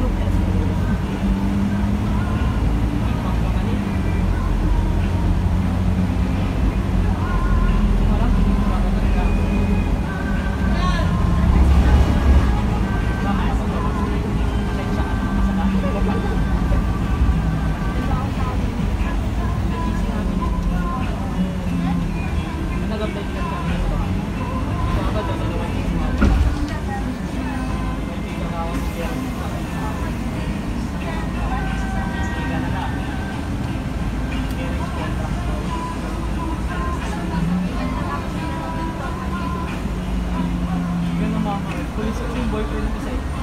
little. boyfriend ng isa.